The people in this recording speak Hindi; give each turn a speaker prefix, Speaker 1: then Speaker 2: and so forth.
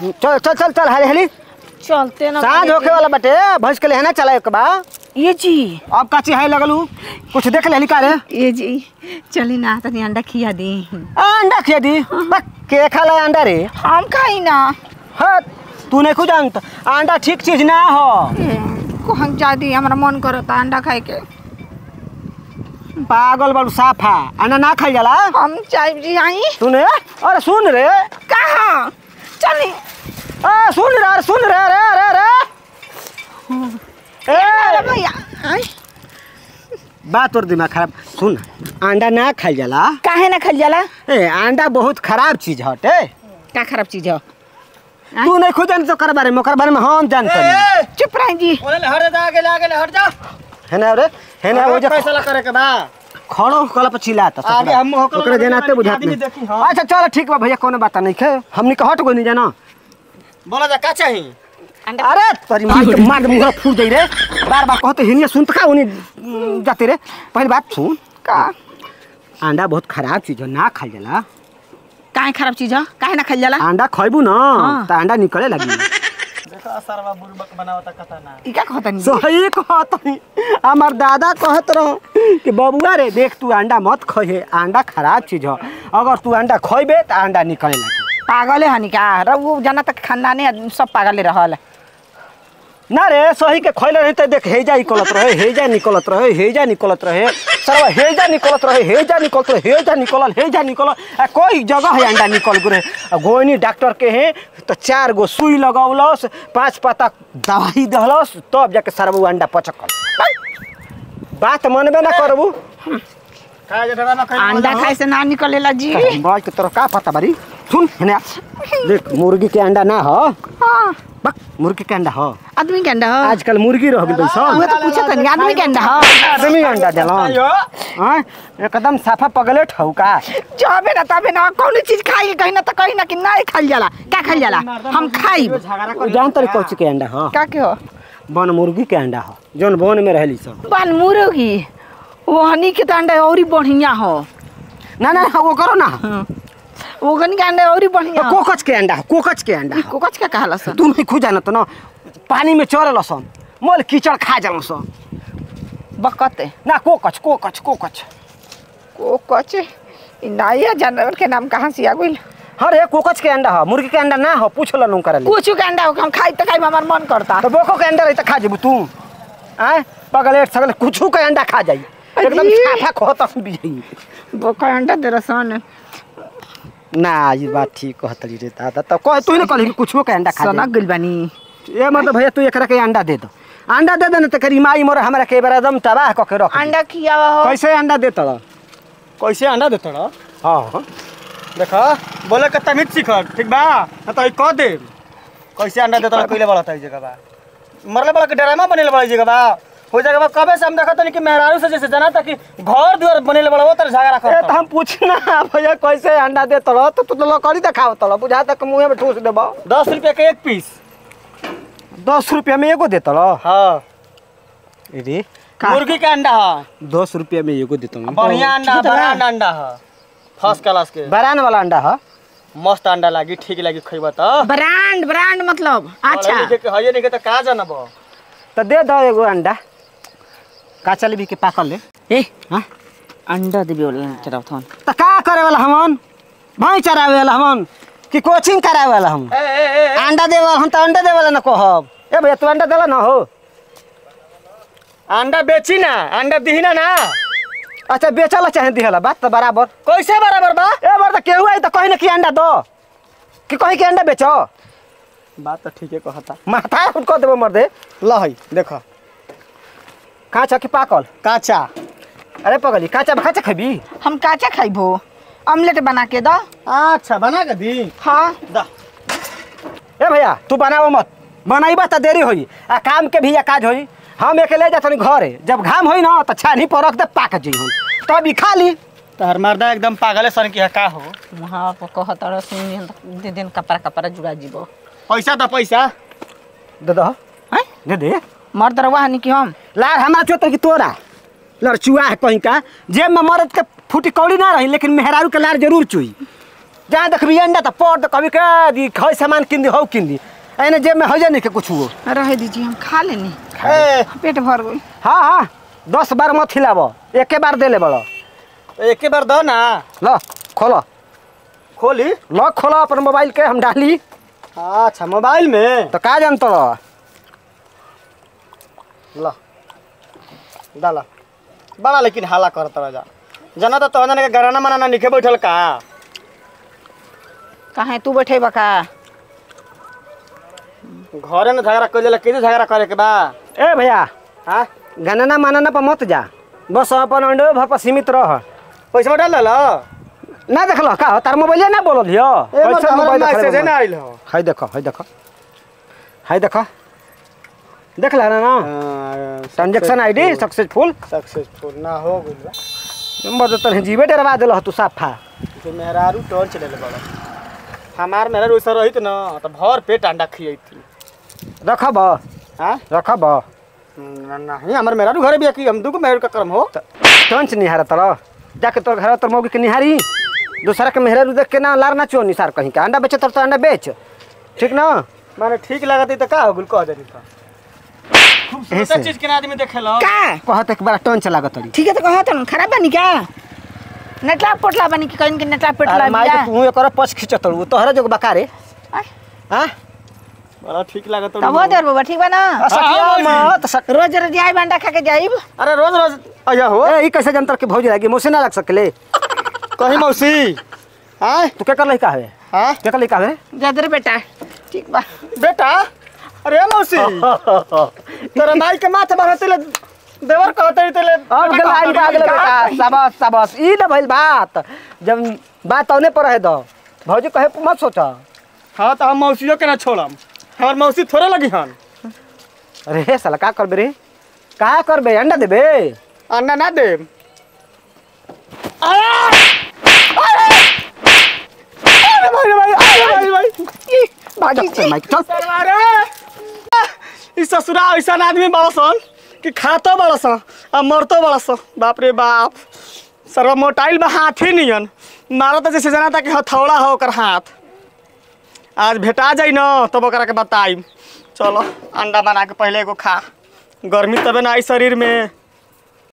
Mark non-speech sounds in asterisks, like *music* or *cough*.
Speaker 1: चल चल चल चल हाली हाली।
Speaker 2: चलते ना
Speaker 1: साँझ होके वाला बटे भैंस के लेहना चला एक बा
Speaker 2: ये जी।
Speaker 1: अब काची है लगलू? कुछ देख लेनी का रे
Speaker 2: ये जी। चली ना तनी अंडा खिया दी।
Speaker 1: अंडा खिया दी? बा के खा ला अंडा रे?
Speaker 2: हम खाई ना।
Speaker 1: हाँ तू नहीं खुद जानत। अंडा ठीक चीज़ ना हो।
Speaker 2: को हम जा दी हमारा मन करता अंडा खाए के
Speaker 1: पागल बालू साफा। अंडा ना खाई जाला?
Speaker 2: हम चाय जी आई।
Speaker 1: तूने? अरे सुन रे।
Speaker 2: चली।
Speaker 1: आ सुन रे सुन रे रे रे रे। ए।
Speaker 2: भैया।
Speaker 1: बात और दिमाग खराब। सुन अंडा ना खाई जाला।
Speaker 2: काहे ना खल जाला?
Speaker 1: ए अंडा बहुत खराब चीज़ हटे।
Speaker 2: का खराब चीज़ है?
Speaker 1: तू नहीं खुद जानत ओकर बारे में ओकर बारे में हम जानत
Speaker 2: चुप रही जी।
Speaker 3: ओले हट जा आगे आगे हट जा।
Speaker 1: है ना रे? है ना वो जो
Speaker 3: फैसला करे के बा।
Speaker 1: खड़ो कल पर चिल्लाता
Speaker 3: आगे हम होकल
Speaker 1: ओकरे जनाते बुझात नहीं।
Speaker 3: हाँ।
Speaker 1: अच्छा चल ठीक बा भैया कोनो बात नहीं खे हमनी कहट कोई नहीं जाना।
Speaker 3: बोला जा का चाही?
Speaker 1: अरे तोरी मार के मार मुँह फूट जाई रे। बार बार कहते हिनिया सुन का उनी जाते रे। पहली बात सुन
Speaker 2: का?
Speaker 1: अंडा बहुत खराब चीज़ है ना खाई जाला।
Speaker 2: काहे खराब चीज़ है? काहे ना खल जाला?
Speaker 1: अंडा खइबू ना
Speaker 2: हाँ।
Speaker 1: तो अंडा निकले लगी।
Speaker 3: देखो सरवा बुरबक बनावता कथा
Speaker 2: ई का कहता
Speaker 1: सही कहत हई हमार दादा कहत रहो कि बबुआ रे देख तू अंडा मत खइहे अंडा खराब चीज़ है। अगर तू अंडा खइबे तो अंडा निकले
Speaker 2: पागल हनी का? र वो जाना तक खानदाने सब पागले रहल।
Speaker 1: ना रे सही के खइले रही तो देख हेजा निकलत रहे हेजा निकलत रहे हेजा निकलत रहे। सरवा हेजा निकलत रहे हेजा निकलत रहे हेजा निकलल हेजा निकलल। आ कोई जगह है अंडा निकल गुरे? गोइनी डॉक्टर के हैं तो चार गो सुई लगौलस पाँच पत्ता दवाई दहलस तब जाके सरवा उ अंडा पचकल। बात मनबे ना करबू।
Speaker 3: का जे डरा ना कहीं
Speaker 2: अंडा खाए से ना निकलेला जी।
Speaker 1: बाज के का पता बारी? सुन देख मुर्गी के अंडा ना हो।
Speaker 2: हाँ।
Speaker 1: बक मुर्गी के अंडा हो?
Speaker 2: आदमी के अंडा हो?
Speaker 1: आजकल मुर्गी रह गई
Speaker 2: वो
Speaker 1: सब।
Speaker 2: तो पूछत नहीं आदमी के अंडा हो?
Speaker 1: आदमी अंडा देलन।
Speaker 3: आयो।
Speaker 1: हाँ एकदम साफा पगले ठौका।
Speaker 2: जबे ना तबे ना कौन चीज़ खाई कहीं ना तो कहीं ना कि नहीं खाई जाला। का खाई जाला? हम खाई
Speaker 1: जान तरी कौची के अंडा हो।
Speaker 2: का के हो?
Speaker 1: बन मुर्गी के अंडा हो। जौन बन में रहली सब।
Speaker 2: बाल मुर्गी? वो हनी के तो अंडा औरी बढ़िया हो।
Speaker 1: ना ना वो करो ना।
Speaker 2: वो हनी के अंडा औरी बढ़िया।
Speaker 1: कोकच के अंडा कोकच के अंडा। हो
Speaker 2: कोकच का कहला सन।
Speaker 1: तू नहीं खुजा ना तो ना पानी में चोरल सन। मोल कीचड़ खा जाल सन।
Speaker 2: बकते।
Speaker 1: ना कोकच कोकच कोकच।
Speaker 2: कोकच? नया जानवर के नाम कहाँ से आ गइल
Speaker 1: अरे कोकच के अंडा हो मुर्गी के अंडा ना हो पूछ लो करल
Speaker 2: कुछ के अंडा हो हम खाई तो खाई हमार मन करता।
Speaker 1: तो बोको के अंडा रही तो खा जेबू तू। आय पगले सगले कुछू के अंडा खा जाई। एकदम। साफा खतम भी जाई
Speaker 2: बोका अंडा दे रसन
Speaker 1: ना ये बात ठीक कहतली रे दादा। तब कह तू ना कहली कुछो के अंडा खा
Speaker 2: सनक गइल बानी।
Speaker 1: ए मतलब भैया तू एकरा के अंडा दे दो। अंडा दे दे ना तो करी माई मोर हमरा के बार एकदम तबाह क के रख
Speaker 2: अंडा खियावा हो?
Speaker 1: कैसे अंडा देत रह
Speaker 3: कैसे अंडा देत रह
Speaker 1: हाँ हाँ।
Speaker 3: देखा बोले के तमीज सीख ठीक बा? ना तो ई कह दे। कैसे अंडा देत रह कइले बड़ा तई जगह बा? मरले बड़ा के ड्रामा बनेले बड़ा जगह बा? हो जगह बा कबे से हम देखत नहीं कि मेहरारू से जैसे जाना था कि घर दुआर बनेले बड़ा वो तर झगड़ा
Speaker 1: ए
Speaker 3: कर
Speaker 1: तो हम पूछना भैया कैसे अंडा देत रह तो तू तो लकड़ी देखावत रह बुझा तक मुँह में ठूस देबो।
Speaker 3: दस रुपया के एक पीस।
Speaker 1: दस रुपया में एगो देत रह
Speaker 3: हाँ।
Speaker 1: रे
Speaker 3: मुर्गी के? अंडा है।
Speaker 1: दस रुपया में एगो देत हूँ
Speaker 3: बढ़िया अंडा ब्रांड अंडा है। फ़र्स्ट क्लास के।
Speaker 1: बरान वाला अंडा है?
Speaker 3: मस्त अंडा लागी ठीक लागी खइबा त।
Speaker 2: ब्रांड ब्रांड मतलब अच्छा।
Speaker 3: हइए नहीं के त का जानब?
Speaker 1: तो दे दो एगो अंडा। काचा लेबी के पाकल ले
Speaker 2: ए
Speaker 1: हाँ
Speaker 2: अंडा देबे वाला चरावथन
Speaker 1: तो का करे वाला हमन भाई चरावे वाला हमन कि कोचिंग करावे वाला हम
Speaker 3: ए ए ए
Speaker 1: अंडा देवे हम तो अंडा देवे वाला ना कहब ए भैया तू अंडा देला ना हो
Speaker 3: अंडा बेची ना अंडा दिही ना ना
Speaker 1: अच्छा बेचला चाहे दिहला बात तो बराबर
Speaker 3: कैसे बराबर बा
Speaker 1: ए बार तो केहू आई तो कहीं ना कि अंडा दो कि कहीं के अंडा बेचो
Speaker 3: बात तो ठीके कहता
Speaker 1: माथा उनको देबो मर दे
Speaker 3: ल हई देख
Speaker 1: काचा कि पाकल?
Speaker 3: काचा।
Speaker 1: अरे पगली काचा काचा खबी?
Speaker 2: हम काचा खाइबो ऑमलेट बना के दो।
Speaker 3: अच्छा बना के दी।
Speaker 2: हाँ।
Speaker 3: दा।
Speaker 1: ए भैया तू बनाओ मत। बनाइबा तो देरी होई आ काम के भी काज होई। हम एक ले जातनी घरे जब घाम होई ना तो छानी पर रख दे पाक जी हम तो अभी खा ली।
Speaker 3: तहर मर्दा एकदम पागले सन की का हो।
Speaker 2: वहाँ पर कहतर सुन दे दिन कपड़ा कपड़ा जुड़ा जीबो।
Speaker 3: पैसा द पैसा।
Speaker 1: दे दो।
Speaker 2: हैं?
Speaker 1: दे दे।
Speaker 2: मर्द रवा हनी कि हम।
Speaker 1: लार हमारा चोतर की तोरा? लड़चुआ है कहीं का। जेब में मरद के फूटी कौड़ी ना रही लेकिन मेहरारू के लार ज़रूर चुई। जहाँ देखबी अंडा तो पड़ तो कभी कह दी खै सामान किन दी हो किन दी एने जेब में हो जाए नहीं के कुछ वो
Speaker 2: रह दीजिए हम खा लेनी। पेट भर गई।
Speaker 1: हाँ हाँ दस बार मत खिलाब एके बार दे ले बड़ो।
Speaker 3: एके बार दो ना।
Speaker 1: लो खोलो।
Speaker 3: खोली?
Speaker 1: लो खोलो अपन मोबाइल के हम डाली।
Speaker 3: अच्छा मोबाइल में?
Speaker 1: तो का जानतो?
Speaker 3: ला। डाला बड़ा लेकिन हाला करत रह जा। जना तो तोहन के गराना मनाना निखे बैठल का?
Speaker 2: कहाँ तू बैठे बका
Speaker 3: घरे में झगड़ा कर देला किसे झगड़ा करे के बा?
Speaker 1: ए भैया।
Speaker 3: हाँ?
Speaker 1: गणना मानना पर मत जा। बस अपन अंडे भर पर सीमित रह।
Speaker 3: पैसा डाल ला।
Speaker 1: ना देखलो का? हो तार मोबाइल ना बोलल कैसे
Speaker 3: हमरा
Speaker 1: मोबाइल
Speaker 3: मैसेज ना आइल हो।
Speaker 1: हाय देखो हाय देखो हाय देखो देख ला ना ट्रांजैक्शन आईडी सक्सेसफुल
Speaker 3: सक्सेसफुल ना हो गइल
Speaker 1: नंबर तो तने जीवे डरवा देलो तू साफा।
Speaker 3: तो मेहरारू टोन चले ले बड़ा हमार मेहरारू ऐसा रहित न तो भर पेट अंडा खियैती
Speaker 1: रखब।
Speaker 3: हाँ?
Speaker 1: रखब।
Speaker 3: नहीं हमार मेहरारू घरे भी कि हम दुगो मेहरारू का कर्म हो?
Speaker 1: टंच निहार तर जाके तोर घर तोर मौगी के निहारी। दूसरा के मेहरा देख के ना लार ना चो निसार कहीं का। अंडा बेचे तर तो अंडा बेच। ठीक ना?
Speaker 3: माने ठीक लागत तो का हो गुल कह का खूबसूरत
Speaker 1: ऐसे।
Speaker 3: चीज़ के आदमी देखे लो
Speaker 2: का?
Speaker 1: कहत एक बार टंच लागत तड़ी
Speaker 2: ठीक है तो कहो तो खराब बनी क्या? नटला पोटला बनी कि कहीं के नटला पोटला
Speaker 1: माई तो तू एकर पछ खिचत उ तोहरा जो बकारे
Speaker 2: आय,
Speaker 1: हाँ?
Speaker 3: बड़ा ठीक लागत
Speaker 2: तब हो देर बाबा ठीक बा ना?
Speaker 1: सकिया मत सक
Speaker 2: रोज रोज आई अंडा खा के जाइब।
Speaker 3: अरे रोज रोज अया हो।
Speaker 1: ए ई कैसे जंतर के भौजी लागी? मुझसे ना लग सकले।
Speaker 3: कहीं मौसी? हाँ
Speaker 1: तू के कर लई काहे
Speaker 3: हाँ?
Speaker 1: के कर लई काहे
Speaker 2: जादर बेटा। ठीक बा
Speaker 3: बेटा? अरे मौसी। *laughs* तेरे माई के माथे बहते ले देवर कहते तेले
Speaker 1: अब गल आई बा गल बेटा शाबाश शाबाश ई ना भइल बात जब बात औने पर है दो भौजी कहे मत सोचा
Speaker 3: हाँ तो हम मौसियों के ना छोड़म हमार मौसी थोड़े लगी हन
Speaker 1: अरे साला का करबे रे का करबे अंडा देबे
Speaker 3: अंडा ना दे
Speaker 1: भाग चल माइक चल
Speaker 3: इस ससुरा ऐसा आदमी बड़ा सन कि खातो बड़ा आ मरतो बड़ा बाप रे बाप सर्व मोटाइल बा हाथी ही नियन मारो तो जैसे जाना था कि हथौड़ा हो ओकर हाथ। आज भेटा जाई न, तब ओकरा के बताई। चलो, अंडा बना के पहले एगो खा। गर्मी तबे ना शरीर में।